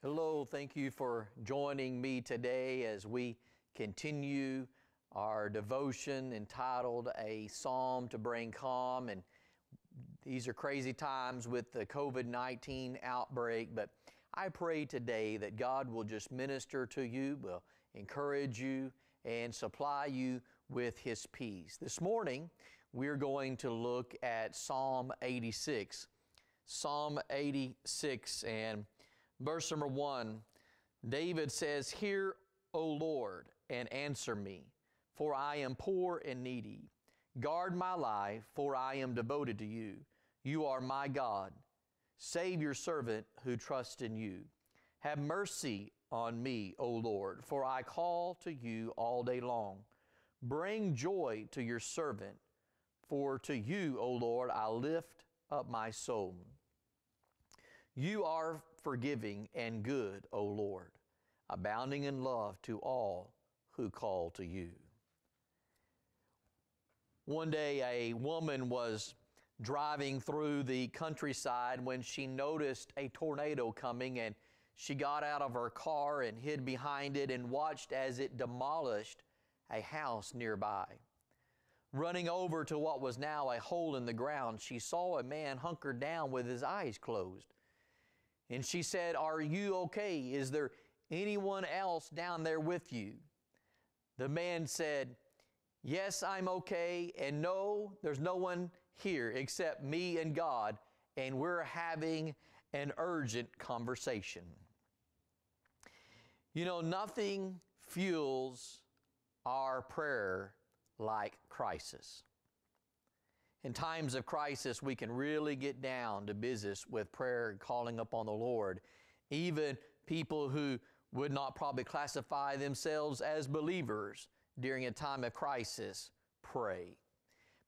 Hello, thank you for joining me today as we continue our devotion entitled A Psalm to Bring Calm. And these are crazy times with the COVID 19 outbreak, but I pray today that God will just minister to you, will encourage you, and supply you with His peace. This morning, we're going to look at Psalm 86. Psalm 86 and Verse number one David says, Hear, O Lord, and answer me, for I am poor and needy. Guard my life, for I am devoted to you. You are my God. Save your servant who trusts in you. Have mercy on me, O Lord, for I call to you all day long. Bring joy to your servant, for to you, O Lord, I lift up my soul. You are forgiving and good, O Lord, abounding in love to all who call to you. One day, a woman was driving through the countryside when she noticed a tornado coming and she got out of her car and hid behind it and watched as it demolished a house nearby. Running over to what was now a hole in the ground, she saw a man hunkered down with his eyes closed. And she said, Are you okay? Is there anyone else down there with you? The man said, Yes, I'm okay. And no, there's no one here except me and God. And we're having an urgent conversation. You know, nothing fuels our prayer like crisis. In times of crisis, we can really get down to business with prayer and calling upon the Lord. Even people who would not probably classify themselves as believers during a time of crisis pray.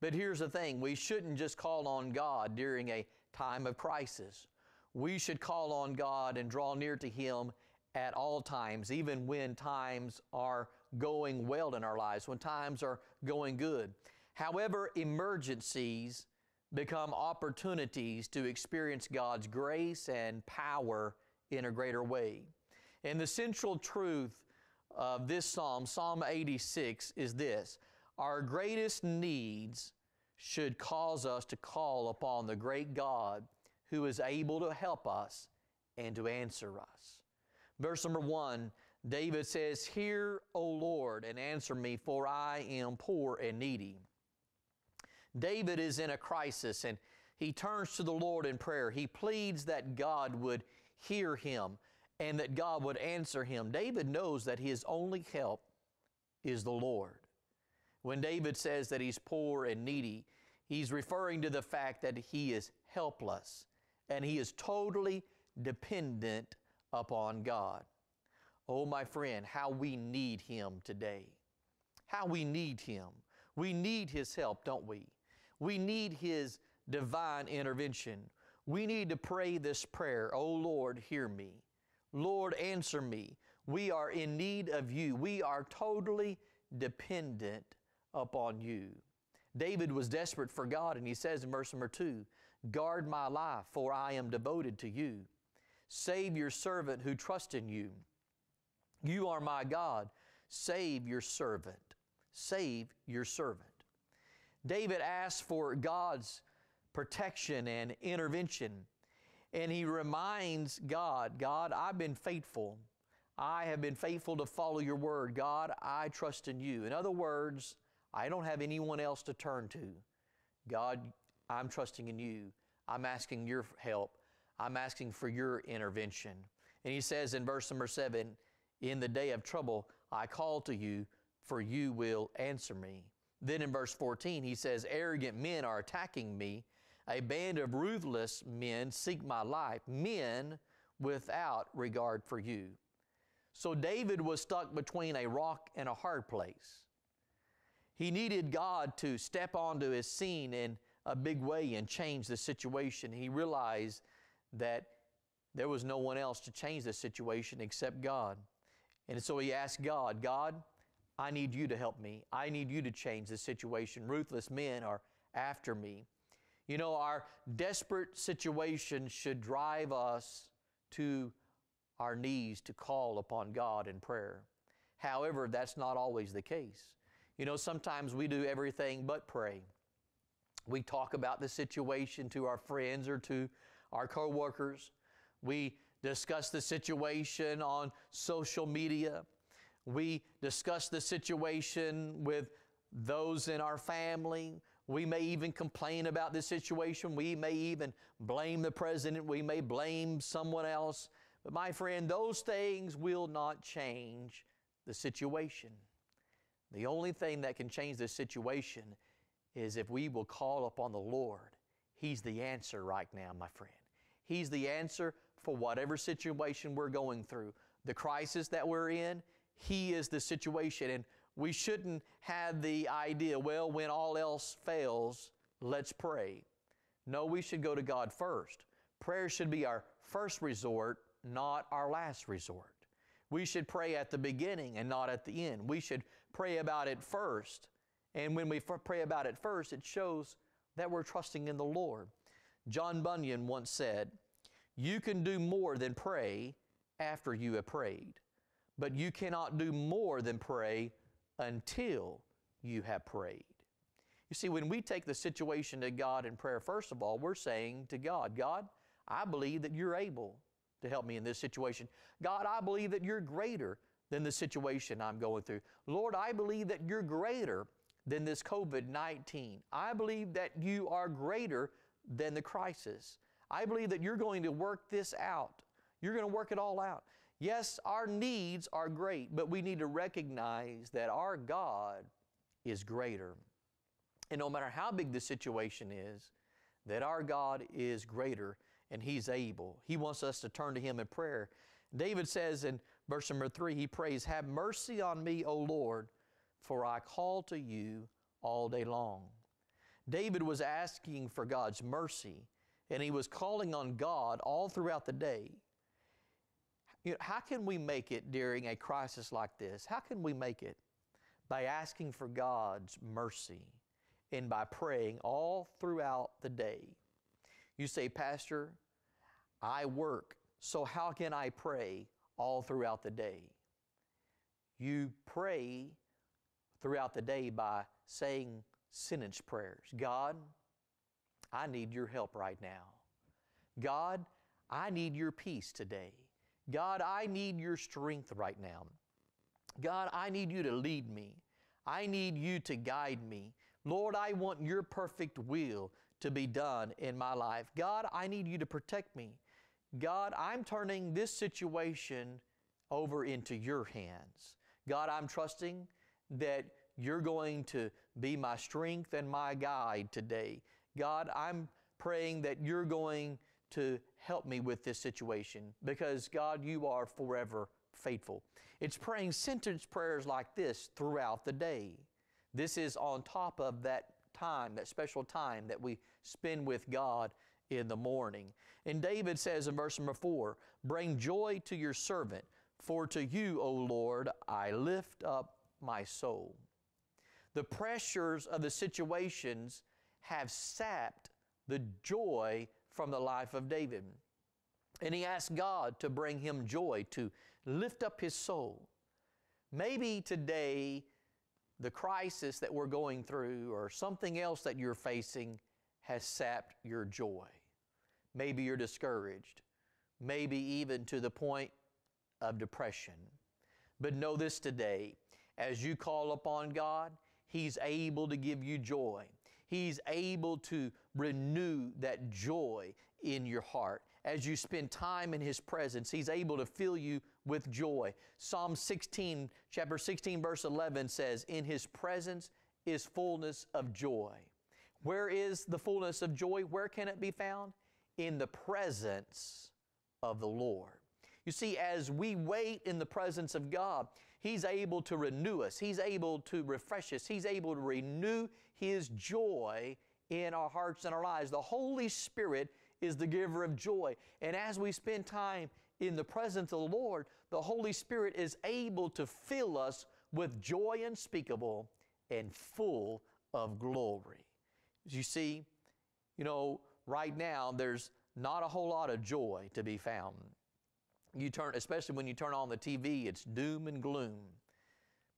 But here's the thing we shouldn't just call on God during a time of crisis. We should call on God and draw near to Him at all times, even when times are going well in our lives, when times are going good. However, emergencies become opportunities to experience God's grace and power in a greater way. And the central truth of this psalm, Psalm 86, is this Our greatest needs should cause us to call upon the great God who is able to help us and to answer us. Verse number one, David says, Hear, O Lord, and answer me, for I am poor and needy. David is in a crisis and he turns to the Lord in prayer. He pleads that God would hear him and that God would answer him. David knows that his only help is the Lord. When David says that he's poor and needy, he's referring to the fact that he is helpless and he is totally dependent upon God. Oh, my friend, how we need Him today. How we need Him. We need His help, don't we? We need His divine intervention. We need to pray this prayer, Oh Lord, hear me. Lord, answer me. We are in need of you. We are totally dependent upon you. David was desperate for God, and he says in verse number two, Guard my life, for I am devoted to you. Save your servant who trusts in you. You are my God. Save your servant. Save your servant. David asks for God's protection and intervention. And he reminds God, God, I've been faithful. I have been faithful to follow your word. God, I trust in you. In other words, I don't have anyone else to turn to. God, I'm trusting in you. I'm asking your help. I'm asking for your intervention. And he says in verse number seven, In the day of trouble, I call to you, for you will answer me. Then in verse 14, he says, Arrogant men are attacking me. A band of ruthless men seek my life, men without regard for you. So David was stuck between a rock and a hard place. He needed God to step onto his scene in a big way and change the situation. He realized that there was no one else to change the situation except God. And so he asked God, God, I need you to help me. I need you to change the situation. Ruthless men are after me. You know, our desperate situation should drive us to our knees to call upon God in prayer. However, that's not always the case. You know, sometimes we do everything but pray. We talk about the situation to our friends or to our coworkers. We discuss the situation on social media. We discuss the situation with those in our family. We may even complain about the situation. We may even blame the president. We may blame someone else. But my friend, those things will not change the situation. The only thing that can change the situation is if we will call upon the Lord. He's the answer right now, my friend. He's the answer for whatever situation we're going through. The crisis that we're in, He is the situation. And we shouldn't have the idea, well, when all else fails, let's pray. No, we should go to God first. Prayer should be our first resort, not our last resort. We should pray at the beginning and not at the end. We should pray about it first. And when we pray about it first, it shows that we're trusting in the Lord. John Bunyan once said, You can do more than pray after you have prayed, but you cannot do more than pray until you have prayed. You see, when we take the situation to God in prayer, first of all, we're saying to God, God, I believe that you're able to help me in this situation. God, I believe that you're greater than the situation I'm going through. Lord, I believe that you're greater than this COVID 19. I believe that you are greater than the crisis. I believe that you're going to work this out. You're going to work it all out. Yes, our needs are great, but we need to recognize that our God is greater. And no matter how big the situation is, that our God is greater and He's able. He wants us to turn to Him in prayer. David says in verse number three, he prays, Have mercy on me, O Lord, for I call to you all day long. David was asking for God's mercy, and he was calling on God all throughout the day. You know, how can we make it during a crisis like this? How can we make it? By asking for God's mercy and by praying all throughout the day. You say, Pastor, I work, so how can I pray all throughout the day? You pray throughout the day by saying sentence prayers God, I need your help right now. God, I need your peace today. God, I need your strength right now. God, I need you to lead me. I need you to guide me. Lord, I want your perfect will to be done in my life. God, I need you to protect me. God, I'm turning this situation over into your hands. God, I'm trusting that you're going to be my strength and my guide today. God, I'm praying that you're going to help me with this situation because, God, you are forever faithful. It's praying sentence prayers like this throughout the day. This is on top of that time, that special time that we spend with God in the morning. And David says in verse number four, Bring joy to your servant, for to you, O Lord, I lift up my soul. The pressures of the situations have sapped the joy from the life of David. And he asked God to bring him joy, to lift up his soul. Maybe today, the crisis that we're going through or something else that you're facing has sapped your joy. Maybe you're discouraged, maybe even to the point of depression. But know this today as you call upon God, He's able to give you joy. He's able to renew that joy in your heart. As you spend time in His presence, He's able to fill you with joy. Psalm 16, chapter 16, verse 11 says, In His presence is fullness of joy. Where is the fullness of joy? Where can it be found? In the presence of the Lord. You see, as we wait in the presence of God, He's able to renew us. He's able to refresh us. He's able to renew His joy in our hearts and our lives. The Holy Spirit is the giver of joy. And as we spend time in the presence of the Lord, the Holy Spirit is able to fill us with joy unspeakable and full of glory. As You see, you know, right now there's not a whole lot of joy to be found. You turn, especially when you turn on the TV, it's doom and gloom.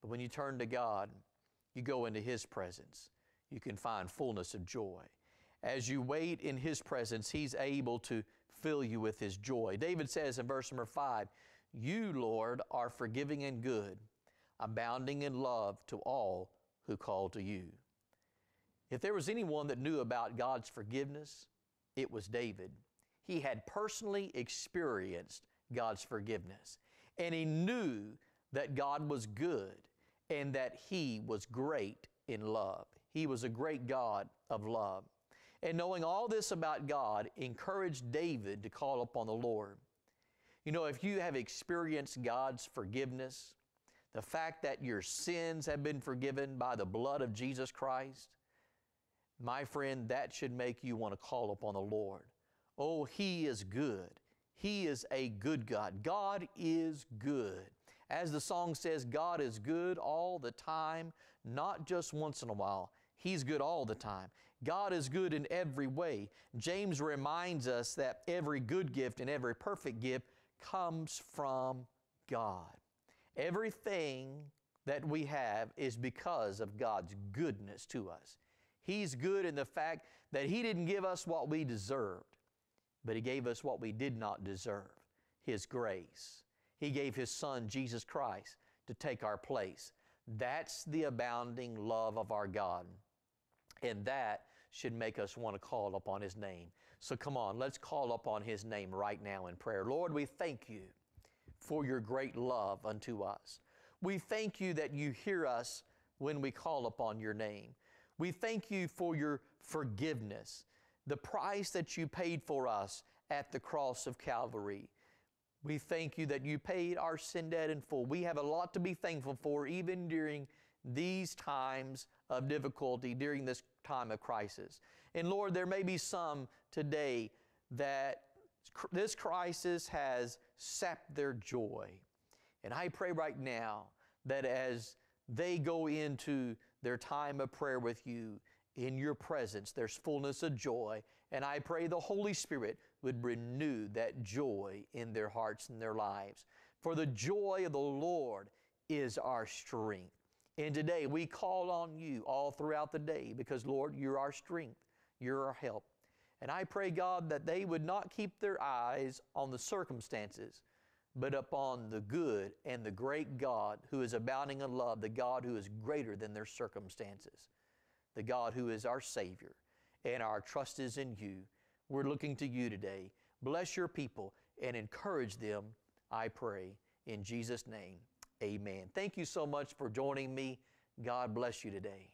But when you turn to God, you go into His presence. You can find fullness of joy. As you wait in His presence, He's able to fill you with His joy. David says in verse number five, You, Lord, are forgiving and good, abounding in love to all who call to you. If there was anyone that knew about God's forgiveness, it was David. He had personally experienced God's forgiveness, and he knew that God was good and that He was great in love. He was a great God of love. And knowing all this about God encouraged David to call upon the Lord. You know, if you have experienced God's forgiveness, the fact that your sins have been forgiven by the blood of Jesus Christ, my friend, that should make you want to call upon the Lord. Oh, He is good. He is a good God. God is good. As the song says, God is good all the time, not just once in a while. He's good all the time. God is good in every way. James reminds us that every good gift and every perfect gift comes from God. Everything that we have is because of God's goodness to us. He's good in the fact that He didn't give us what we deserved, but He gave us what we did not deserve His grace. He gave His Son, Jesus Christ, to take our place. That's the abounding love of our God. And that should make us want to call upon His name. So come on, let's call upon His name right now in prayer. Lord, we thank you for your great love unto us. We thank you that you hear us when we call upon your name. We thank you for your forgiveness, the price that you paid for us at the cross of Calvary. We thank you that you paid our sin debt in full. We have a lot to be thankful for even during these times of difficulty, during this time of crisis. And Lord, there may be some today that this crisis has sapped their joy. And I pray right now that as they go into their time of prayer with you. In your presence, there's fullness of joy. And I pray the Holy Spirit would renew that joy in their hearts and their lives. For the joy of the Lord is our strength. And today we call on you all throughout the day because, Lord, you're our strength, you're our help. And I pray, God, that they would not keep their eyes on the circumstances, but upon the good and the great God who is abounding in love, the God who is greater than their circumstances, the God who is our Savior, and our trust is in you. We're looking to you today. Bless your people and encourage them, I pray, in Jesus' name. Amen. Thank you so much for joining me. God bless you today.